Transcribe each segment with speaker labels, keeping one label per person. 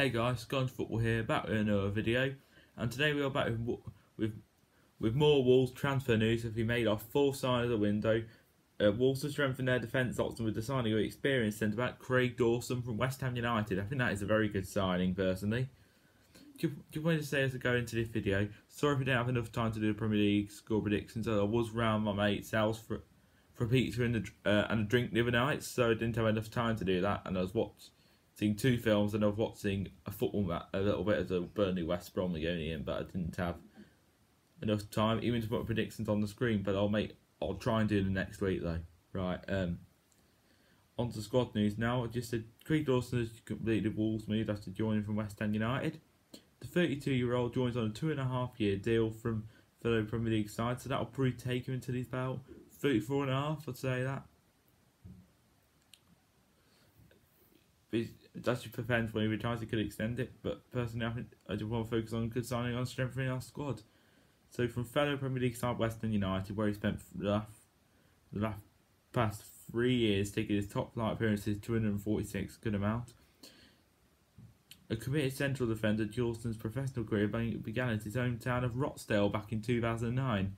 Speaker 1: Hey guys, Scott Holmes Football here, back with another video, and today we are back with with, with more Wolves transfer news as we made our full sign of the window. Uh, Wolves have strengthened their defence option with the signing of experienced centre back Craig Dawson from West Ham United. I think that is a very good signing, personally. Just wanted to say as I go into this video, sorry if we didn't have enough time to do the Premier League score predictions. I was round my mate's house for for pizza and a, uh, and a drink the other night, so I didn't have enough time to do that, and I was watching seen two films and I was watching a football match, a little bit of the Burnley West Brom in, but I didn't have enough time even to put predictions on the screen. But I'll make, I'll try and do them next week though. Right. Um. On to squad news now. Just said Craig Dawson has completed Wolves move after joining from West Ham United. The 32-year-old joins on a two and a half year deal from fellow Premier League side, so that'll probably take him until he's about 34 and a half. I'd say that. It actually depends when he retires, he could extend it. But personally, I, think I just want to focus on good signing on strengthening our squad. So from fellow Premier League side West Ham United, where he spent the last, the last past three years taking his top flight appearances 246, good amount. A committed central defender, Dawson's professional career began at his hometown of Rochdale back in 2009,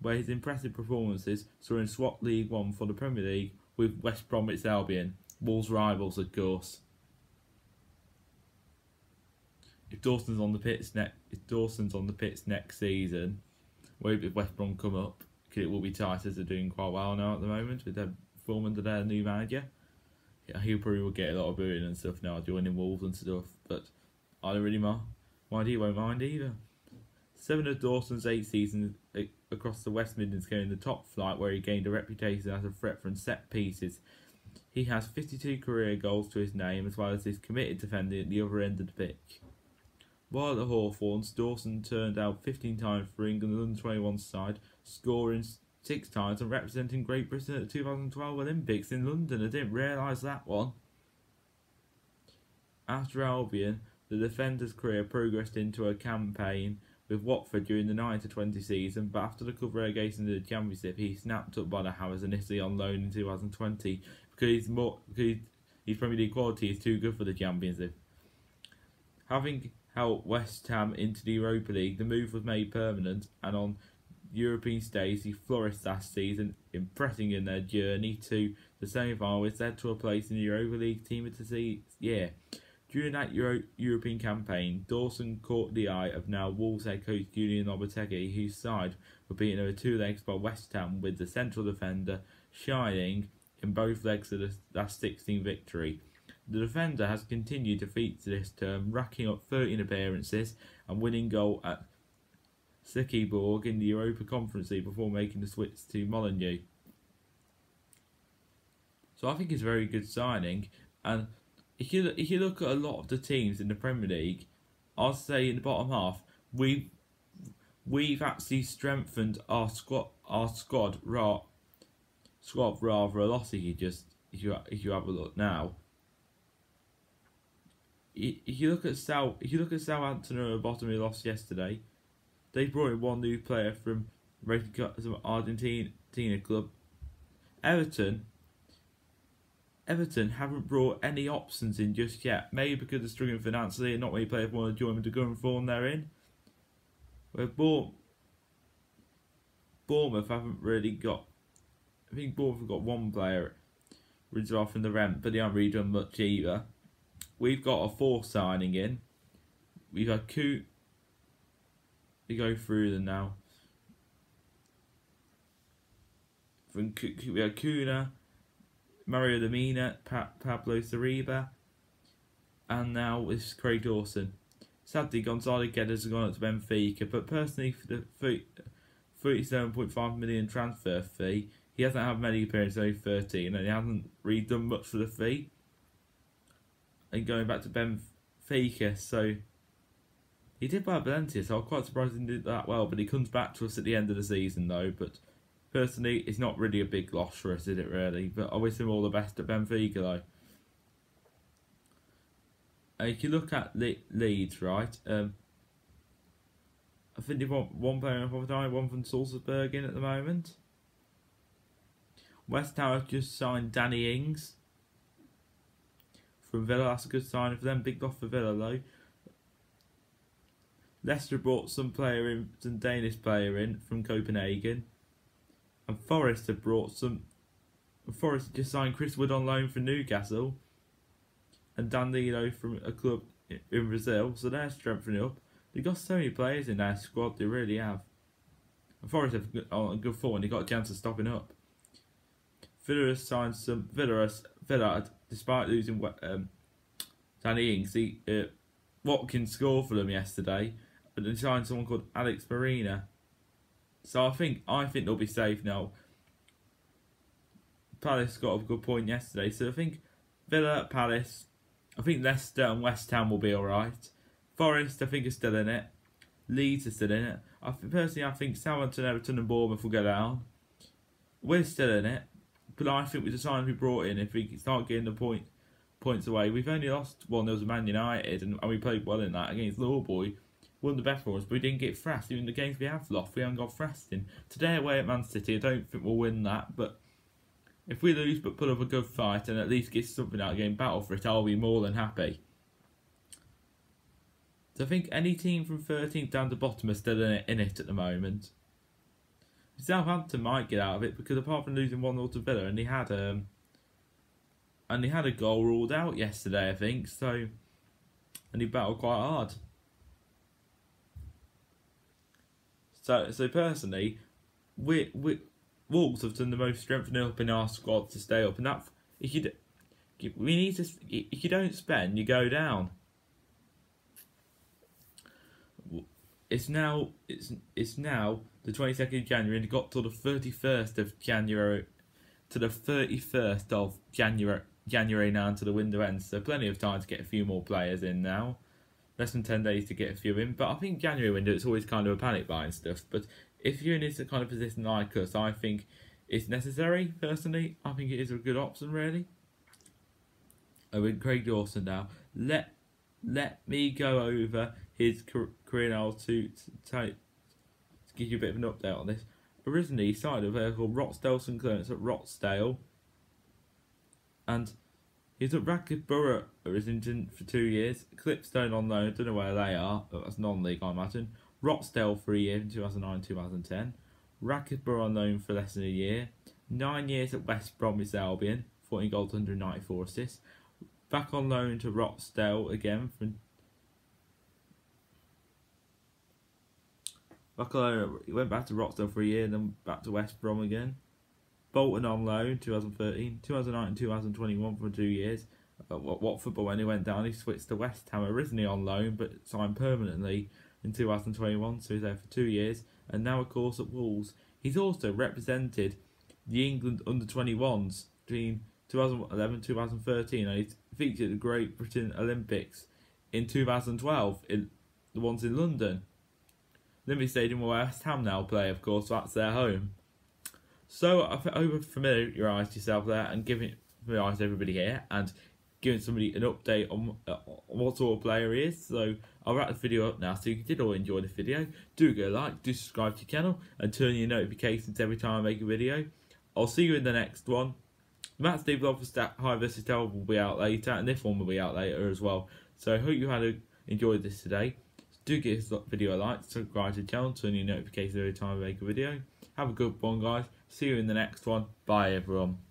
Speaker 1: where his impressive performances saw him swap League One for the Premier League with West Bromwich Albion, Wolves rivals of course if Dawson's on the pits next, if Dawson's on the pits next season, won't if West Brom come up, because it will be tight as they're doing quite well now at the moment with their form under their new manager. Yeah, he probably will get a lot of booing and stuff now, joining Wolves and stuff, but I don't really mind. Mind he won't mind either. Seven of Dawson's eight seasons across the West Midlands came in the top flight, where he gained a reputation as a threat from set pieces. He has 52 career goals to his name, as well as his committed defending at the other end of the pitch. While at the Hawthorns, Dawson turned out 15 times for England under 21 side, scoring six times and representing Great Britain at the 2012 Olympics in London. I didn't realise that one. After Albion, the defender's career progressed into a campaign with Watford during the 9 20 season, but after the club relegation to the Championship, he snapped up by the Hammers initially on loan in 2020 because he's more because his Premier League quality is too good for the Championship. Having helped West Ham into the Europa League, the move was made permanent, and on European stage he flourished last season, impressing in their journey to the semi-final, which led to a place in the Europa League team of the year. During that Euro European campaign, Dawson caught the eye of now Wolves head coach Julian Lopetegui, whose side were beaten over two legs by West Ham, with the central defender shining in both legs of the last 16 victory. The defender has continued to feature this term, racking up 13 appearances and winning goal at Silkeborg in the Europa Conference League before making the switch to Molineux. So I think it's a very good signing. And if you if you look at a lot of the teams in the Premier League, I'll say in the bottom half we we've actually strengthened our squad our squad ra- squad rather a lot. If you just if you if you have a look now if you look at South, if you look at Southampton at the bottom, who lost yesterday, they brought in one new player from some Argentina club. Everton, Everton haven't brought any options in just yet. Maybe because they're struggling financially and not many players want to join them to go and form they're in. Where Bournemouth, Bournemouth haven't really got. I think Bournemouth have got one player, Rizal from the rent, but they haven't really done much either. We've got a fourth signing in. We've got Coot. We go through them now. From we have Cunha, Mario Lemina, pa- Pablo Sarabia, and now it's Craig Dawson. Sadly, Gonzalo Guedes has gone up to Benfica, but personally, for the 37.5 million transfer fee, he hasn't had many appearances, only 13, and he hasn't really done much for the fee and going back to Benfica. So he did at Valencia, so I'm quite surprised he did that well. But he comes back to us at the end of the season, though. But personally, it's not really a big loss for us, is it? Really, but I wish him all the best at Benfica, though. And if you look at Le- Leeds, right? Um, I think they've got one player from one from Salzburg in at the moment. West Ham have just signed Danny Ings from Villa. That's a good sign for them. Big loss for Villa though. Leicester brought some player in, some Danish player in from Copenhagen, and Forest have brought some. Forest just signed Chris Wood on loan from Newcastle, and Danilo from a club in Brazil, so they're strengthening up. They've got so many players in their squad, they really have. And Forest have on oh, a good form, they got a chance of stopping up. Villa has signed some. Villa, Villa despite losing um, Danny Ings, he, uh, Watkins scored for them yesterday, but they signed someone called Alex Moreno. So I think I think they'll be safe now. Palace got a good point yesterday, so I think Villa, Palace, I think Leicester and West Ham will be alright. Forest, I think, are still in it. Leeds are still in it. I personally, I think Southampton, Everton, and Bournemouth will go down. We're still in it, but I think with the signs we brought in, if we start getting the point points away, we've only lost one. There was Man United, and, and we played well in that against Boy. Won the best us, but we didn't get thrashed. Even the games we have lost, we haven't got thrashed in. Today away at Man City, I don't think we'll win that, but if we lose but put up a good fight and at least get something out of the game, battle for it, I'll be more than happy. So I think any team from 13th down to bottom are still in it, in it at the moment. Southampton might get out of it because apart from losing 1 0 to Villa, and he had um, and he had a goal ruled out yesterday, I think. So, and he battled quite hard. So, so personally, we we Wolves have done the most strengthening up in our squad to stay up, and that if you we need to if you don't spend, you go down. It's now it's it's now the twenty second of January, and it got to the thirty first of January, to the thirty first of January January now until the window ends. So plenty of time to get a few more players in now. Less than ten days to get a few in, but I think January window it's always kind of a panic buying stuff. But if you're in this kind of position like us, I think it's necessary. Personally, I think it is a good option. Really. Oh, with Craig Dawson now. Let let me go over his career now to, to, to give you a bit of an update on this. Originally, he started a called Rochdale St Clements at Rochdale, and he was at Radcliffe Borough Islington for two years. Clipstone on loan, don't know where they are, but that's non-league, I imagine. Rochdale for a year in 2009-2010. Radcliffe on loan for less than a year. Nine years at West Bromwich Albion, 14 goals, 194 assists. Back on loan to Rochdale again from back on he went back to Rochdale for a year, then back to West Brom again. Bolton on loan 2013, 2009 and 2021 for two years. Uh, Watford, but when he went down, he switched to West Ham originally on loan, but signed permanently in 2021, so he's there for two years, and now, of course, at Wolves. He's also represented the England under 21s between 2011 2013, and he's featured the Great Britain Olympics in 2012, in the ones in London. Olympic Stadium where West Ham now play, of course, that's their home. So I hope you've familiarised yourself there and giving familiarised everybody here and giving somebody an update on, uh, on what sort of player he is. So I'll wrap the video up now. So you did all enjoy the video, do go like, do subscribe to the channel, and turn your notifications every time I make a video. I'll see you in the next one. Matt Steve Vlog for High vs Tower will be out later, and this one will be out later as well. So I hope you had a, enjoyed this today. Do give this video a like, subscribe to the channel, turn your notifications every time I make a video. Have a good one, guys. See you in the next one. Bye, everyone.